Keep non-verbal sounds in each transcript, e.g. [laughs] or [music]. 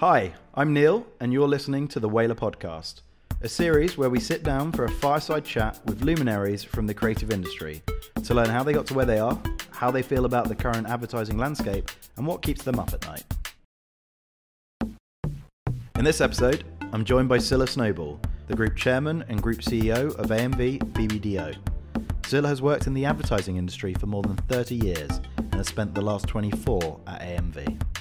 Hi, I'm Neil, and you're listening to the Whalar Podcast, a series where we sit down for a fireside chat with luminaries from the creative industry to learn how they got to where they are, how they feel about the current advertising landscape, and what keeps them up at night. In this episode, I'm joined by Cilla Snowball, the group chairman and group CEO of AMV BBDO. Cilla has worked in the advertising industry for more than 30 years and has spent the last 24 at AMV.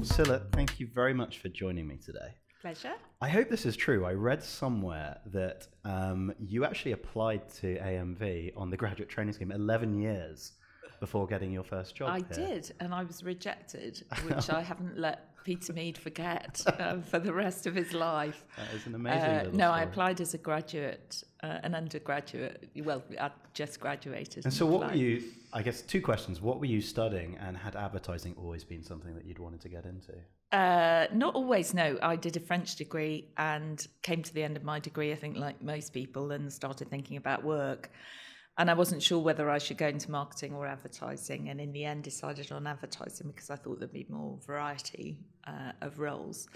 Cilla, thank you very much for joining me today. Pleasure. I hope this is true. I read somewhere that um, you actually applied to AMV on the graduate training scheme 11 years before getting your first job. I here. did, and I was rejected, [laughs] which I haven't let Peter Mead forget um, for the rest of his life. That is an amazing. Uh, no, I applied as a graduate, uh, an undergraduate. Well, I just graduated. And so, what were you? I guess two questions. What were you studying, and had advertising always been something that you'd wanted to get into? Uh, not always, no. I did a French degree and came to the end of my degree, I think, like most people, and started thinking about work. And I wasn't sure whether I should go into marketing or advertising. And in the end, decided on advertising because I thought there'd be more variety uh, of roles.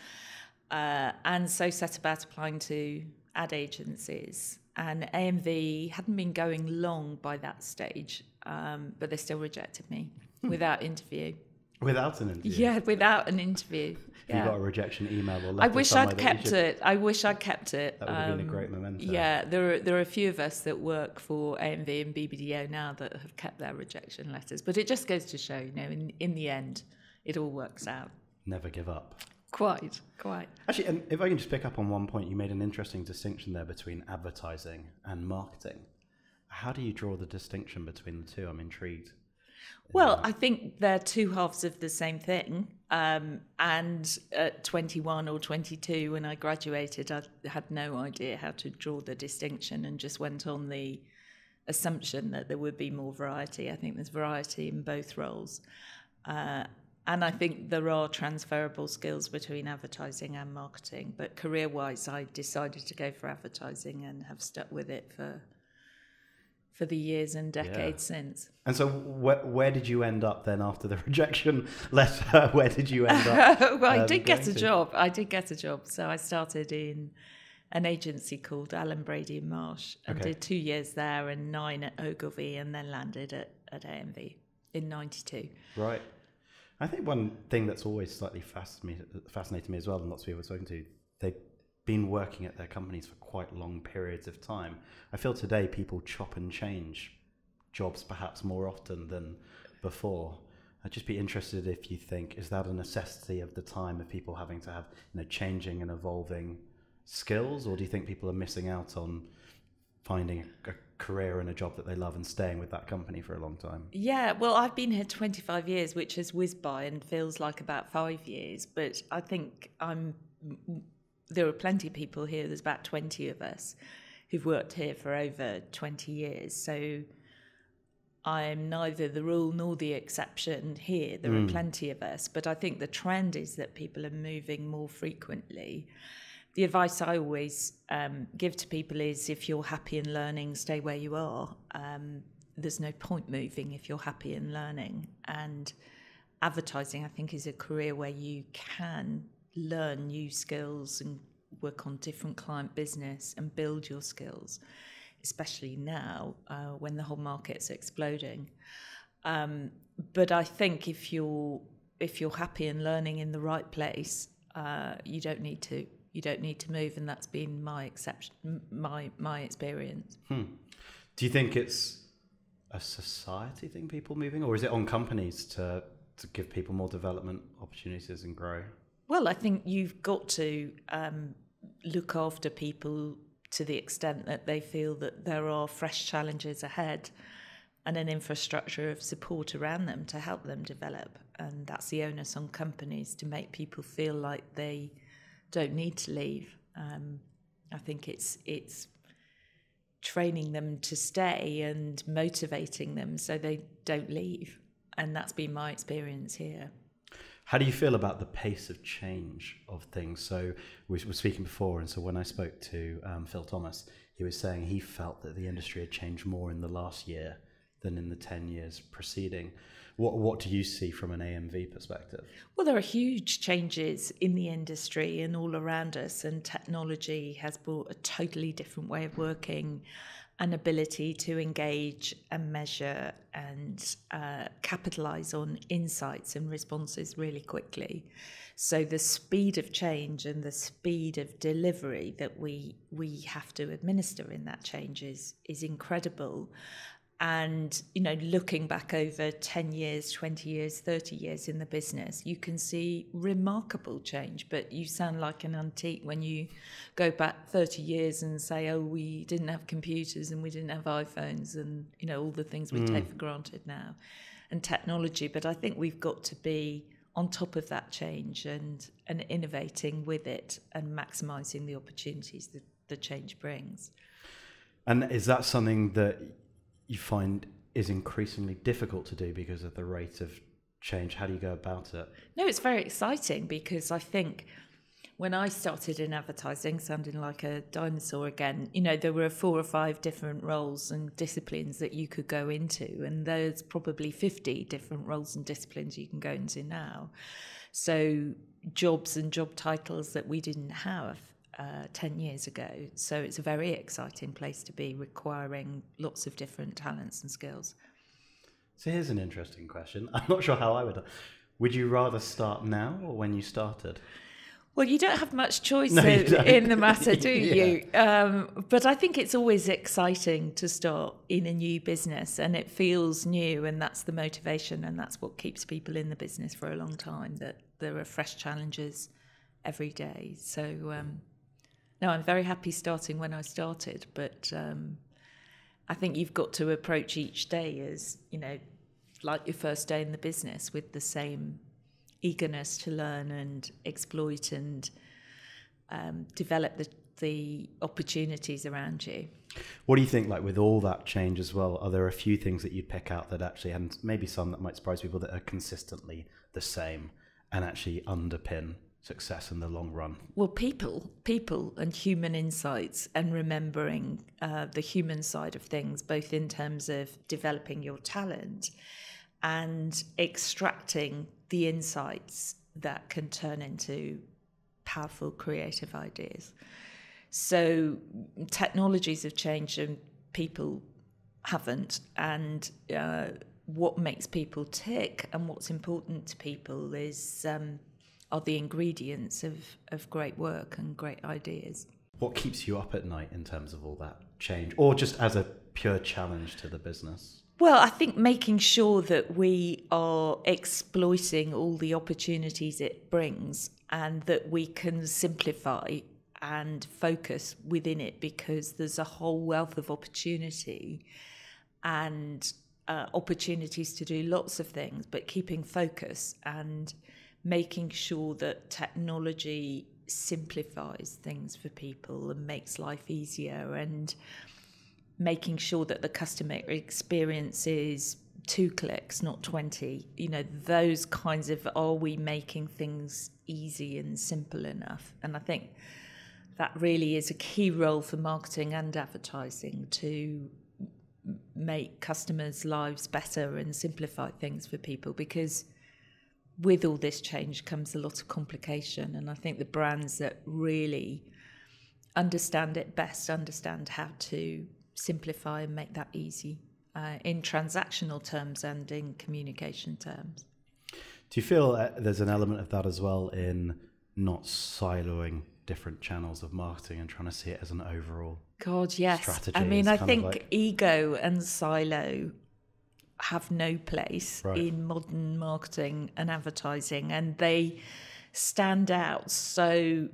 Uh, and so set about applying to ad agencies. And AMV hadn't been going long by that stage, um, but they still rejected me without interview. Without an interview. Yeah, without an interview. You got a rejection email or letter. I wish I'd kept should- it. I wish I'd kept it. That would have been a Um, great memento. Yeah, there are there are a few of us that work for AMV and BBDO now that have kept their rejection letters. But it just goes to show, you know, in in the end, it all works out. Never give up. Quite, quite. Actually, and if I can just pick up on one point, you made an interesting distinction there between advertising and marketing. How do you draw the distinction between the two? I'm intrigued. Well, I think they're two halves of the same thing. Um, and at 21 or 22, when I graduated, I had no idea how to draw the distinction and just went on the assumption that there would be more variety. I think there's variety in both roles. Uh, and I think there are transferable skills between advertising and marketing. But career wise, I decided to go for advertising and have stuck with it for. For the years and decades since. And so, where, where did you end up then after the [laughs] rejection letter? [laughs] Where did you end up? [laughs] well, I um, did get a to? job. I did get a job. So I started in an agency called Allen Brady and Marsh and Okay. did two years there and nine at Ogilvy and then landed at, at AMV in 92. Right. I think one thing that's always slightly fascinated, fascinated me as well, and lots of people I've spoken to, they've been working at their companies for quite long periods of time. I feel today people chop and change jobs perhaps more often than before. I'd just be interested if you think is that a necessity of the time of people having to have you know changing and evolving skills, or do you think people are missing out on finding a career and a job that they love and staying with that company for a long time? Yeah, well, I've been here 25 years, which has whizzed by and feels like about five years. But I think I'm. There are plenty of people here. There's about 20 of us who've worked here for over 20 years. So I'm neither the rule nor the exception here. There are plenty of us. But I think the trend is that people are moving more frequently. The advice I always um, give to people is if you're happy in learning, stay where you are. Um, there's no point moving if you're happy in learning. And advertising, I think, is a career where you can learn new skills and work on different client business and build your skills, especially now uh, when the whole market's exploding. Um, but I think if you're if you're happy and learning in the right place, uh, you don't need to you don't need to move, and that's been my exception, my my experience. Hmm. Do you think it's a society thing, people moving, or is it on companies to to give people more development opportunities and grow? Well, I think you've got to um, look after people to the extent that they feel that there are fresh challenges ahead and an infrastructure of support around them to help them develop. And that's the onus on companies to make people feel like they don't need to leave. Um, I think it's it's training them to stay and motivating them so they don't leave. And that's been my experience here. How do you feel about the pace of change of things? So we were speaking before, and so when I spoke to um, Phil Thomas, he was saying he felt that the industry had changed more in the last year than in the ten years preceding. What what do you see from an AMV perspective? Well, there are huge changes in the industry and all around us, and technology has brought a totally different way of working, an ability to engage and measure and uh, capitalize on insights and responses really quickly. So the speed of change and the speed of delivery that we we have to administer in that change is is incredible and you know looking back over 10 years 20 years 30 years in the business you can see remarkable change. But you sound like an antique when you go back 30 years and say oh we didn't have computers and we didn't have iPhones and you know all the things we mm. take for granted now and technology. But i think we've got to be on top of that change and and innovating with it and maximizing the opportunities that the change brings. And is that something that you find is increasingly difficult to do because of the rate of change? How do you go about it? No, it's very exciting because I think when I started in advertising, sounding like a dinosaur again, you know, there were four or five different roles and disciplines that you could go into, and there's probably 50 different roles and disciplines you can go into now. So, jobs and job titles that we didn't have uh, 10 years ago. So it's a very exciting place to be, requiring lots of different talents and skills. So here's an interesting question. [laughs] I'm not sure how I would. Would you rather start now or when you started? Well, you don't have much choice no, in the matter, [laughs] do yeah. you? Um, but I think it's always exciting to start in a new business and it feels new, and that's the motivation, and that's what keeps people in the business for a long time that there are fresh challenges every day. So, um, no, I'm very happy starting when I started, but um, I think you've got to approach each day as, you know, like your first day in the business with the same eagerness to learn and exploit and um, develop the, the opportunities around you. What do you think, like with all that change as well? Are there a few things that you'd pick out that actually, and maybe some that might surprise people that are consistently the same and actually underpin success in the long run? Well, people, people, and human insights, and remembering uh, the human side of things, both in terms of developing your talent and extracting the insights that can turn into powerful creative ideas. So, technologies have changed and people haven't. And uh, what makes people tick and what's important to people is. Um, are the ingredients of, of great work and great ideas. What keeps you up at night in terms of all that change, or just as a pure challenge to the business? Well, I think making sure that we are exploiting all the opportunities it brings and that we can simplify and focus within it because there's a whole wealth of opportunity and uh, opportunities to do lots of things, but keeping focus and making sure that technology simplifies things for people and makes life easier and making sure that the customer experience is two clicks, not 20. You know, those kinds of are we making things easy and simple enough? And I think that really is a key role for marketing and advertising to make customers' lives better and simplify things for people because with all this change comes a lot of complication. And I think the brands that really understand it best understand how to simplify and make that easy uh, in transactional terms and in communication terms. Do you feel uh, there's an element of that as well in not siloing different channels of marketing and trying to see it as an overall God, yes. Strategy I mean, I think like... ego and silo have no place right. in modern marketing and advertising, and they stand out so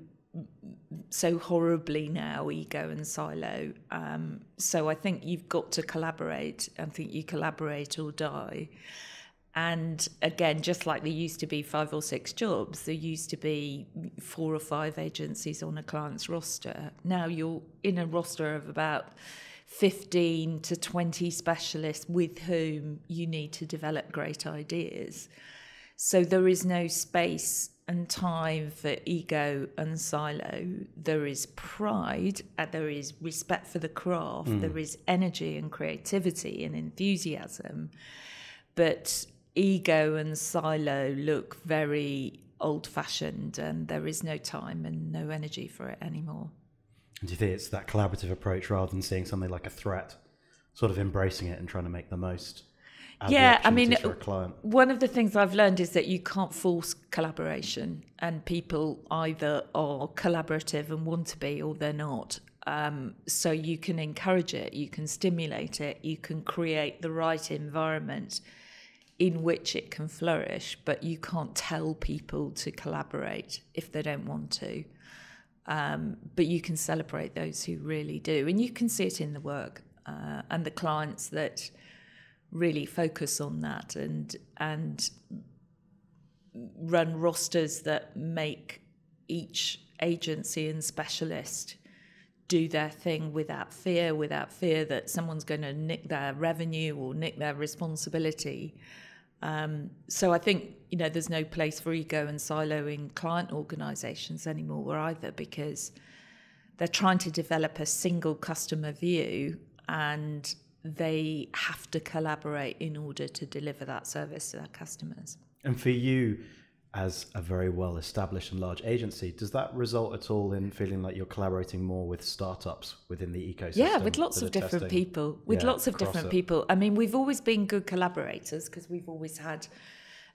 so horribly now ego and silo. Um, so i think you've got to collaborate i think you collaborate or die. And again just like there used to be five or six jobs there used to be four or five agencies on a client's roster. Now you're in a roster of about 15 to 20 specialists with whom you need to develop great ideas. So there is no space and time for ego and silo. There is pride, and there is respect for the craft, mm. there is energy and creativity and enthusiasm. But ego and silo look very old fashioned and there is no time and no energy for it anymore. And do you think it's that collaborative approach rather than seeing something like a threat, sort of embracing it and trying to make the most? yeah, I mean, for a client? one of the things I've learned is that you can't force collaboration, and people either are collaborative and want to be, or they're not. Um, so you can encourage it, you can stimulate it, you can create the right environment in which it can flourish, but you can't tell people to collaborate if they don't want to. Um, but you can celebrate those who really do, and you can see it in the work uh, and the clients that really focus on that and and run rosters that make each agency and specialist do their thing without fear, without fear that someone's going to nick their revenue or nick their responsibility. Um, so I think you know there's no place for ego and silo in client organisations anymore either because they're trying to develop a single customer view and they have to collaborate in order to deliver that service to their customers. And for you, as a very well established and large agency, does that result at all in feeling like you're collaborating more with startups within the ecosystem? Yeah, with lots of different testing? people. With yeah, lots of different it. people. I mean, we've always been good collaborators because we've always had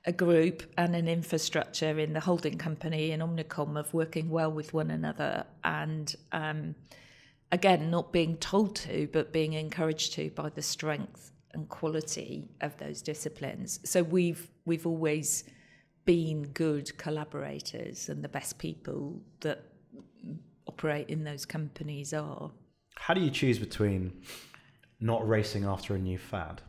a group and an infrastructure in the holding company in Omnicom of working well with one another and um, again, not being told to, but being encouraged to by the strength and quality of those disciplines. So we've we've always been good collaborators, and the best people that operate in those companies are. How do you choose between not racing after a new fad,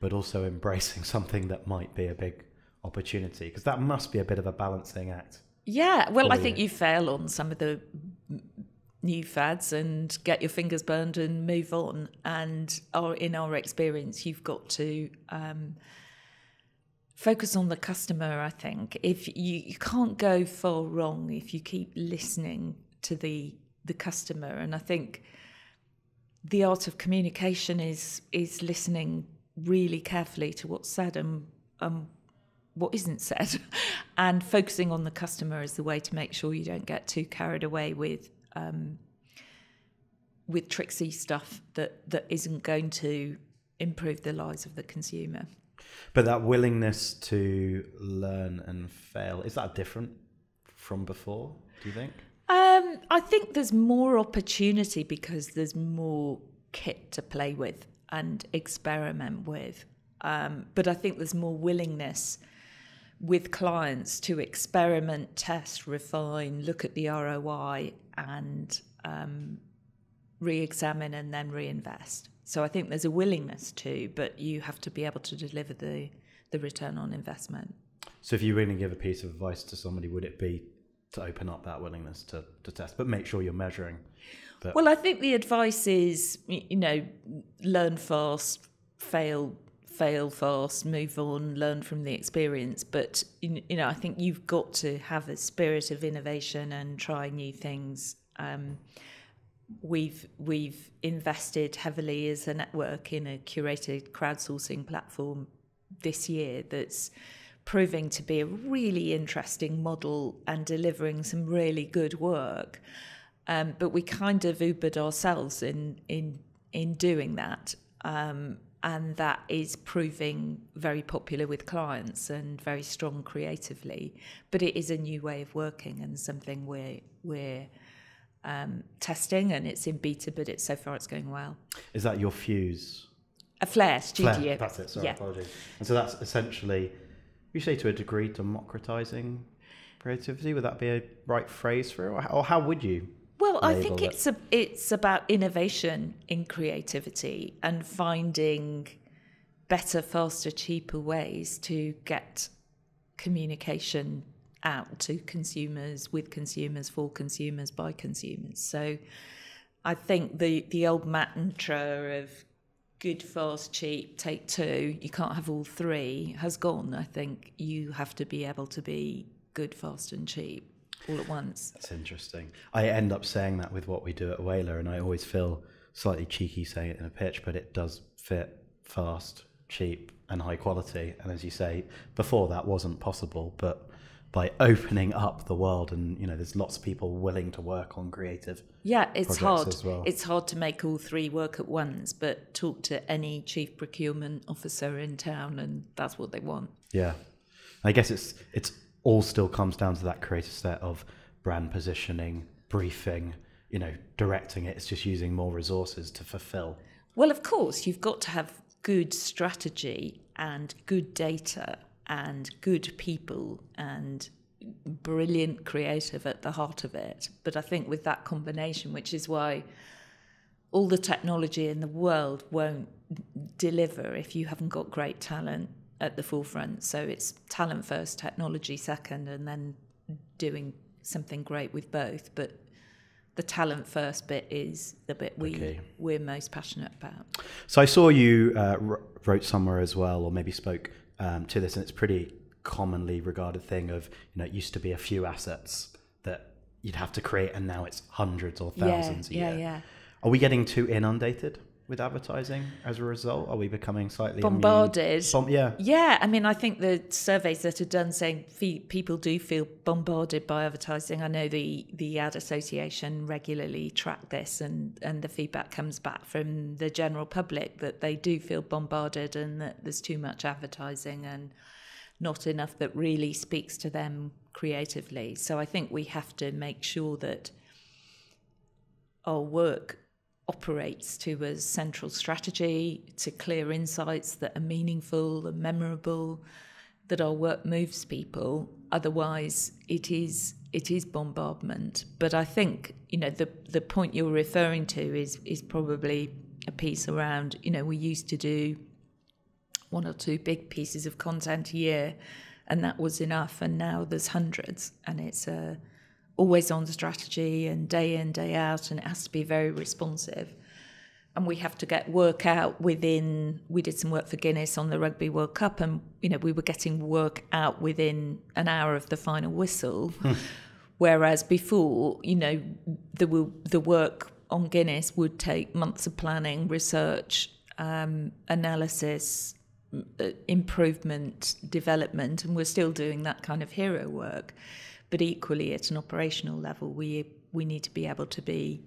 but also embracing [laughs] something that might be a big opportunity? Because that must be a bit of a balancing act. Yeah, well, I think you fail on some of the new fads and get your fingers burned and move on. And our, in our experience, you've got to um, focus on the customer. I think if you you can't go far wrong if you keep listening to the the customer, and I think the art of communication is is listening really carefully to what's said and um, what isn't said, [laughs] and focusing on the customer is the way to make sure you don't get too carried away with um, with tricksy stuff that that isn't going to improve the lives of the consumer. But that willingness to learn and fail is that different from before? Do you think? Um, I think there's more opportunity because there's more kit to play with and experiment with. Um, but I think there's more willingness with clients to experiment, test, refine, look at the ROI, and um, re examine and then reinvest. So I think there's a willingness to, but you have to be able to deliver the, the return on investment. So if you really give a piece of advice to somebody, would it be to open up that willingness to, to test, but make sure you're measuring? That- well, I think the advice is, you know, learn fast, fail fail fast, move on, learn from the experience. But you know, I think you've got to have a spirit of innovation and try new things. Um, we've we've invested heavily as a network in a curated crowdsourcing platform this year that's proving to be a really interesting model and delivering some really good work. Um, but we kind of Ubered ourselves in in in doing that. Um, and that is proving very popular with clients and very strong creatively. But it is a new way of working and something we're we're um, testing, and it's in beta, but it's so far it's going well. Is that your Fuse? A Flare studio. Flare, that's it. Sorry, yeah. apologies. And so that's essentially, you say to a degree, democratizing creativity. Would that be a right phrase for it, or how would you? Well, I think it? it's a, it's about innovation in creativity and finding better, faster, cheaper ways to get communication out to consumers, with consumers, for consumers, by consumers. So I think the, the old mantra of good, fast, cheap, take two, you can't have all three, has gone. I think you have to be able to be good, fast, and cheap all at once. That's interesting. I end up saying that with what we do at Whalar, and I always feel slightly cheeky saying it in a pitch, but it does fit fast, cheap, and high quality. And as you say, before that wasn't possible, but by opening up the world and you know there's lots of people willing to work on creative yeah it's hard. as well. it's hard to make all three work at once but talk to any chief procurement officer in town and that's what they want. Yeah. I guess it's it's all still comes down to that creative set of brand positioning briefing you know directing it. It's just using more resources to fulfill. Well of course you've got to have good strategy and good data and good people and brilliant creative at the heart of it. But I think with that combination, which is why all the technology in the world won't deliver if you haven't got great talent at the forefront. So it's talent first, technology second, and then doing something great with both. But the talent first bit is the bit we okay. we're most passionate about. So I saw you uh, wrote somewhere as well, or maybe spoke um, to this, and it's pretty commonly regarded thing of you know it used to be a few assets that you'd have to create, and now it's hundreds or thousands yeah, a year. Yeah, yeah. Are we getting too inundated? With advertising as a result? Are we becoming slightly bombarded? Bom- yeah, yeah. I mean, I think the surveys that are done saying people do feel bombarded by advertising. I know the the ad association regularly track this, and and the feedback comes back from the general public that they do feel bombarded and that there's too much advertising and not enough that really speaks to them creatively. So I think we have to make sure that our work operates to a central strategy, to clear insights that are meaningful and memorable, that our work moves people. Otherwise, it is it is bombardment. But I think you know the the point you're referring to is is probably a piece around you know we used to do one or two big pieces of content a year, and that was enough. And now there's hundreds, and it's a always on strategy and day in, day out, and it has to be very responsive. And we have to get work out within. We did some work for Guinness on the Rugby World Cup, and you know we were getting work out within an hour of the final whistle. [laughs] Whereas before, you know, the the work on Guinness would take months of planning, research, um, analysis, uh, improvement, development, and we're still doing that kind of hero work. But equally, at an operational level, we we need to be able to be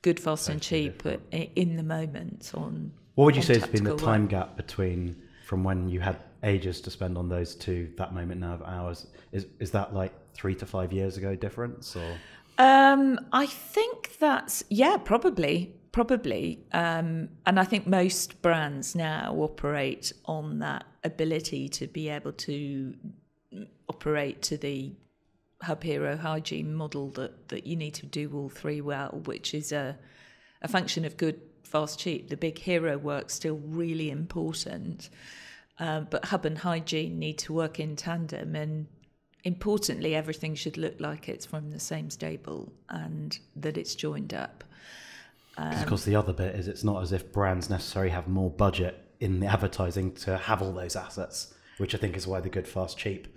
good, fast, and cheap in the moment. On what would you say has been the time work? gap between from when you had ages to spend on those to that moment now of hours? Is is that like three to five years ago difference or? Um, I think that's yeah, probably, probably. Um, and I think most brands now operate on that ability to be able to operate to the hub hero hygiene model that, that you need to do all three well, which is a, a function of good, fast, cheap. The big hero work still really important. Um, but hub and hygiene need to work in tandem and importantly everything should look like it's from the same stable and that it's joined up um, of course the other bit is it's not as if brands necessarily have more budget in the advertising to have all those assets which i think is why the good fast cheap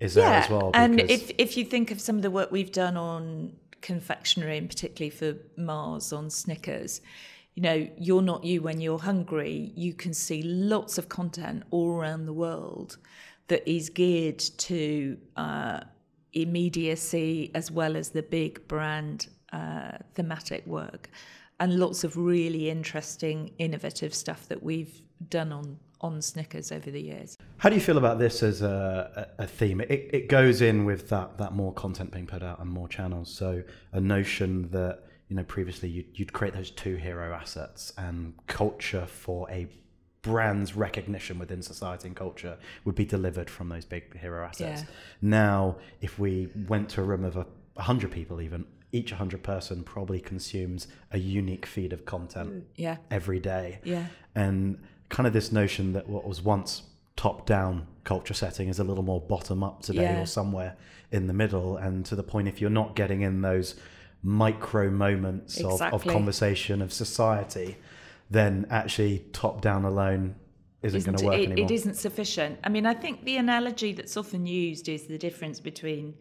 is yeah, there as well. And if if you think of some of the work we've done on confectionery, and particularly for Mars on Snickers, you know, you're not you when you're hungry. You can see lots of content all around the world that is geared to uh, immediacy as well as the big brand uh, thematic work, and lots of really interesting, innovative stuff that we've done on on Snickers over the years. How do you feel about this as a, a, theme? It, it goes in with that, that more content being put out and more channels. So a notion that you know previously you'd, you'd create those two hero assets and culture for a brand's recognition within society and culture would be delivered from those big hero assets. Yeah. Now, if we went to a room of a hundred people, even each hundred person probably consumes a unique feed of content yeah. every day. Yeah. And kind of this notion that what was once top down culture setting is a little more bottom up today yeah. or somewhere in the middle and to the point if you're not getting in those micro moments exactly. of, of conversation of society then actually top down alone isn't, isn't going to work it, anymore. It isn't sufficient. I mean, I think the analogy that's often used is the difference between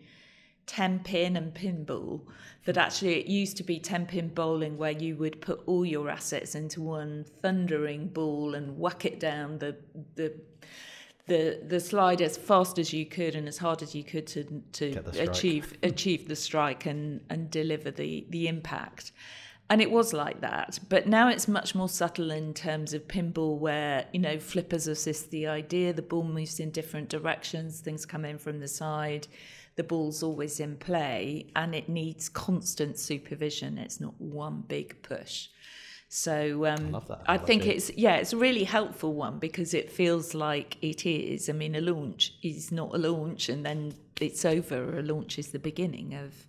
10 pin and pinball that actually it used to be 10 pin bowling where you would put all your assets into one thundering ball and whack it down the the the the slide as fast as you could and as hard as you could to to achieve achieve the strike and and deliver the the impact. And it was like that but now it's much more subtle in terms of pinball where you know flippers assist the idea the ball moves in different directions things come in from the side the ball's always in play and it needs constant supervision it's not one big push so um, I, I think it's yeah, it's a really helpful one because it feels like it is. I mean, a launch is not a launch, and then it's over. A launch is the beginning of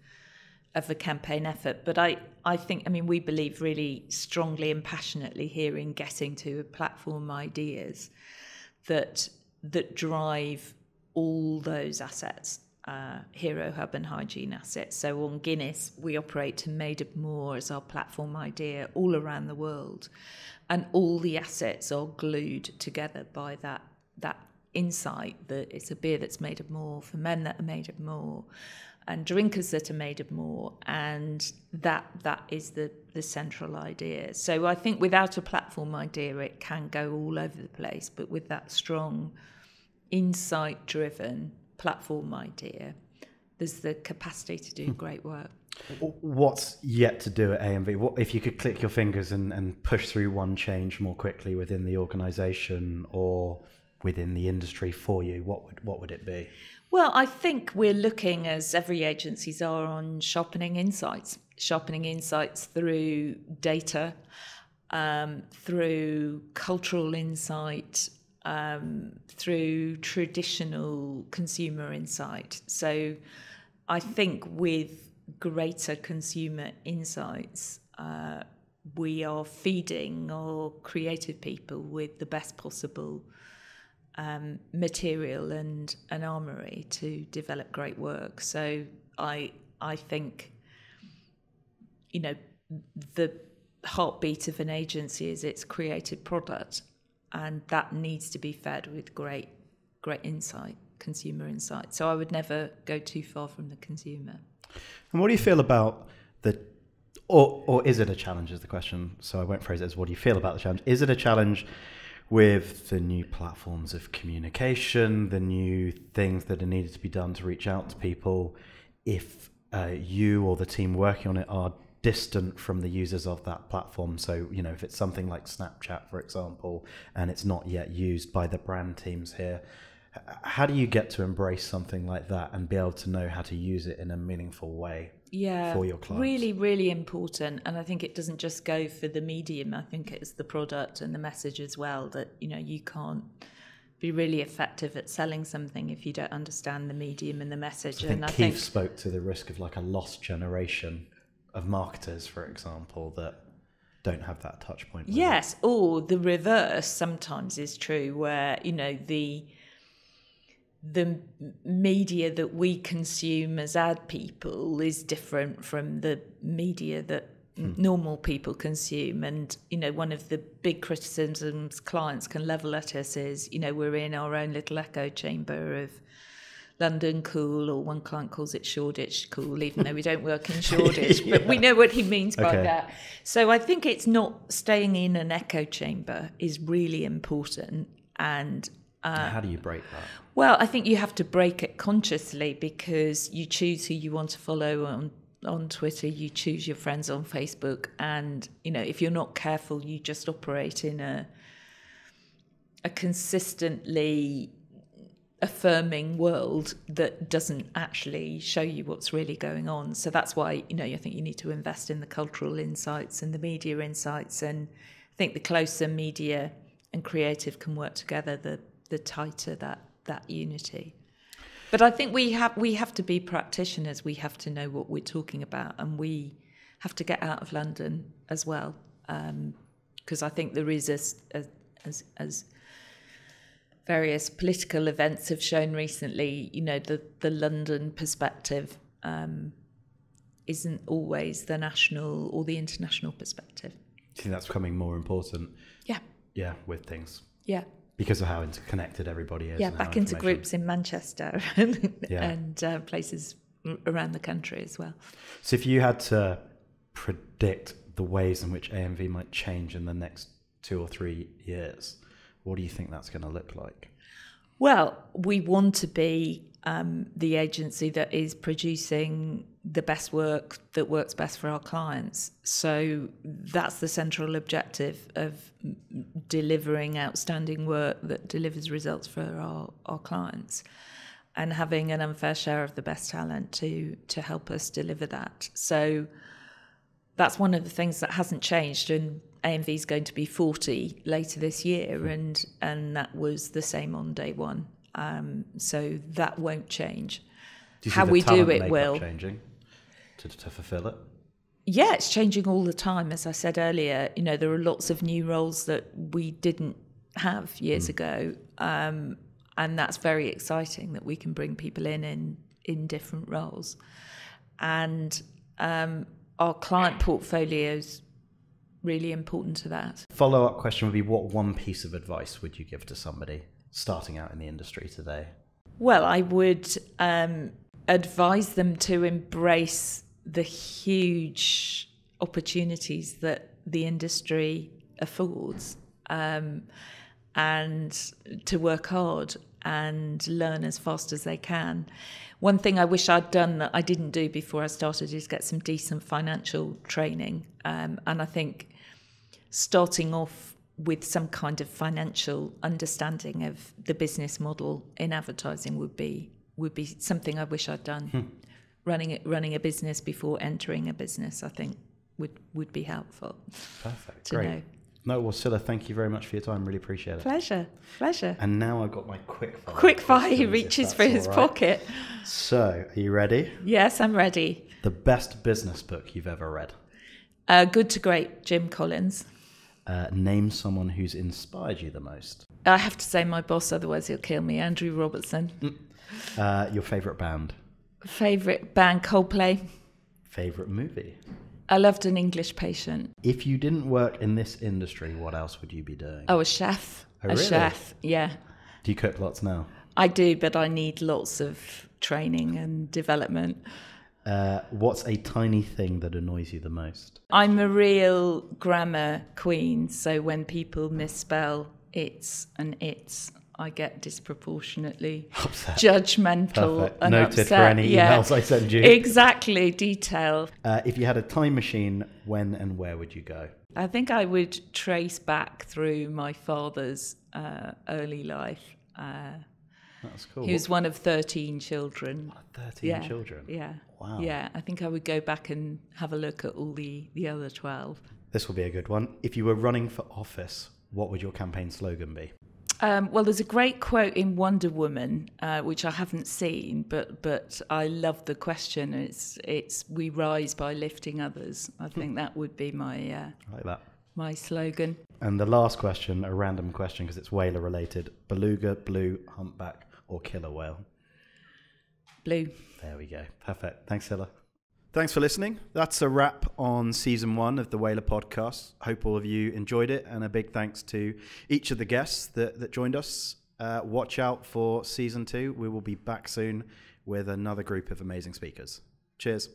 of a campaign effort. But I I think I mean we believe really strongly and passionately here in getting to platform ideas that that drive all those assets uh, Hero Hub and Hygiene assets. So on Guinness, we operate to Made of More as our platform idea all around the world, and all the assets are glued together by that that insight that it's a beer that's made of more for men that are made of more and drinkers that are made of more. And that that is the the central idea. So i think without a platform idea it can go all over the place. But with that strong insight driven platform idea, there's the capacity to do hmm. great work. What's yet to do at AMV? What if you could click your fingers and, and push through one change more quickly within the organisation or within the industry for you? What would what would it be? Well, I think we're looking, as every agencies are, on sharpening insights, sharpening insights through data, um, through cultural insight, um, through traditional consumer insight. So I think with greater consumer insights, uh, we are feeding our creative people with the best possible um, material and an armory to develop great work. So I I think you know the heartbeat of an agency is its creative product and that needs to be fed with great great insight consumer insight. So i would never go too far from the consumer. And what do you feel about the or or is it a challenge is the question. So i won't phrase it as what do you feel about the challenge? Is it a challenge with the new platforms of communication the new things that are needed to be done to reach out to people if uh, you or the team working on it are distant from the users of that platform. So, you know, if it's something like Snapchat, for example, and it's not yet used by the brand teams here, how do you get to embrace something like that and be able to know how to use it in a meaningful way yeah, for your clients? Really, really important. And I think it doesn't just go for the medium, I think it's the product and the message as well that, you know, you can't be really effective at selling something if you don't understand the medium and the message. I think and I Keith think spoke to the risk of like a lost generation of marketers, for example, that don't have that touch point. Yes, it. or the reverse sometimes is true, where you know the the media that we consume as ad people is different from the media that hmm. normal people consume and you know one of the big criticisms clients can level at us is you know we're in our own little echo chamber of London cool, or one client calls it Shoreditch cool, even though we don't work in [laughs] Shoreditch, yeah. but we know what he means by okay. that. So I think it's not staying in an echo chamber is really important. And uh, how do you break that? Well, I think you have to break it consciously because you choose who you want to follow on on Twitter, you choose your friends on Facebook, and you know if you're not careful, you just operate in a a consistently affirming world that doesn't actually show you what's really going on. So that's why, you know, I think you need to invest in the cultural insights and the media insights. And I think the closer media and creative can work together, the the tighter that that unity. But I think we have we have to be practitioners. We have to know what we're talking about, and we have to get out of London as well, because um, I think there is a, a as as various political events have shown recently, you know, the, the London perspective um, isn't always the national or the international perspective. Do you think that's becoming more important? Yeah. Yeah, with things. Yeah. Because of how interconnected everybody is. Yeah, back into groups in Manchester and, [laughs] yeah. and uh, places around the country as well. So, if you had to predict the ways in which AMV might change in the next two or three years, what do you think that's going to look like? Well, we want to be um, the agency that is producing the best work that works best for our clients. So that's the central objective of delivering outstanding work that delivers results for our, our clients and having an unfair share of the best talent to to help us deliver that. So that's one of the things that hasn't changed and AMV is going to be 40 later this year and and that was the same on day one. Um, so that won't change. Do How we do it will. changing to, to fulfill it. Yeah, it's changing all the time. As I said earlier, you know, there are lots of new roles that we didn't have years ago, um, and that's very exciting that we can bring people in in in different roles, and um, our client portfolio is really important to that. Follow up question would be what one piece of advice would you give to somebody starting out in the industry today? Well, I would um, advise them to embrace the huge opportunities that the industry affords um, and to work hard and learn as fast as they can. One thing I wish I'd done that I didn't do before I started is get some decent financial training. Um, and I think starting off with some kind of financial understanding of the business model in advertising would be would be something I wish I'd done. Running running a business before entering a business, I think would would be helpful Perfect. Great. know. No, well, Cilla, thank you very much for your time. Really appreciate it. Pleasure, pleasure. And now I've got my quick fire. Quick fire, he reaches for his right. pocket. So, are you ready? Yes, I'm ready. The best business book you've ever read. Uh, good to great, Jim Collins. Uh, name someone who's inspired you the most. I have to say my boss, otherwise he'll kill me. Andrew Robertson. Uh, your favorite band. Favorite band, Coldplay. Favorite movie. I loved an English patient. If you didn't work in this industry, what else would you be doing? Oh, a chef. Oh, a really? chef. Yeah, Do you cook lots now? I do, but I need lots of training and development. Uh, what's a tiny thing that annoys you the most? I'm a real grammar queen, so when people misspell it's and it's, I get disproportionately Upset. judgmental Perfect. and Noted upset. for any yeah. emails I send you. Exactly, detail. Uh, if you had a time machine, when and where would you go? I think I would trace back through my father's uh, early life. That's cool. he was one of 13 children. 13 yeah, children. Yeah. Wow. Yeah, I think I would go back and have a look at all the, the other 12. This will be a good one. If you were running for office, what would your campaign slogan be? Um, well, there's a great quote in Wonder Woman, uh, which I haven't seen, but but I love the question. It's it's we rise by lifting others. I think that would be my uh, like that. my slogan. And the last question, a random question because it's Whalar related beluga, blue, humpback, or killer whale? Blue. There we go. Perfect. Thanks, Cilla. Thanks for listening. That's a wrap on season one of the Whalar podcast. Hope all of you enjoyed it, and a big thanks to each of the guests that, that joined us. Uh, watch out for season two. We will be back soon with another group of amazing speakers. Cheers.